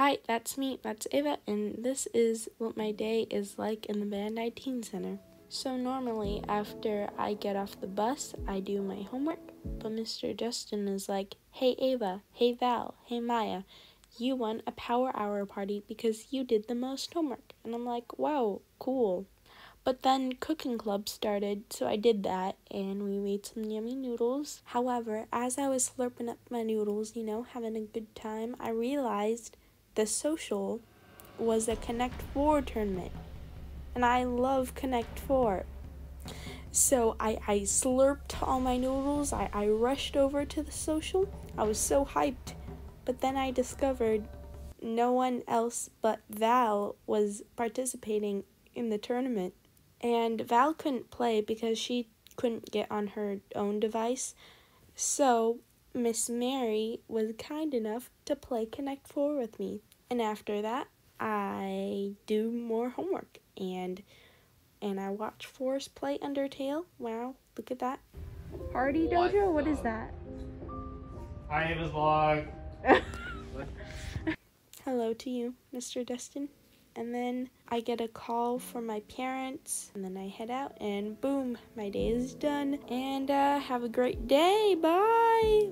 Hi, that's me, that's Ava, and this is what my day is like in the Bandai Teen Center. So, normally, after I get off the bus, I do my homework, but Mr. Justin is like, Hey Ava, hey Val, hey Maya, you won a power hour party because you did the most homework. And I'm like, Wow, cool. But then cooking club started, so I did that and we made some yummy noodles. However, as I was slurping up my noodles, you know, having a good time, I realized the social was a Connect 4 tournament. And I love Connect 4. So I, I slurped all my noodles. I, I rushed over to the social. I was so hyped. But then I discovered no one else but Val was participating in the tournament. And Val couldn't play because she couldn't get on her own device. So Miss Mary was kind enough to play Connect 4 with me. And after that, I do more homework and and I watch Forest play Undertale. Wow, look at that. Party What Dojo? What is the- that? Hi, Ava's vlog. Hello to you, Mr. Destin. And then I get a call from my parents, and then I head out, and boom, my day is done. And uh, have a great day. Bye.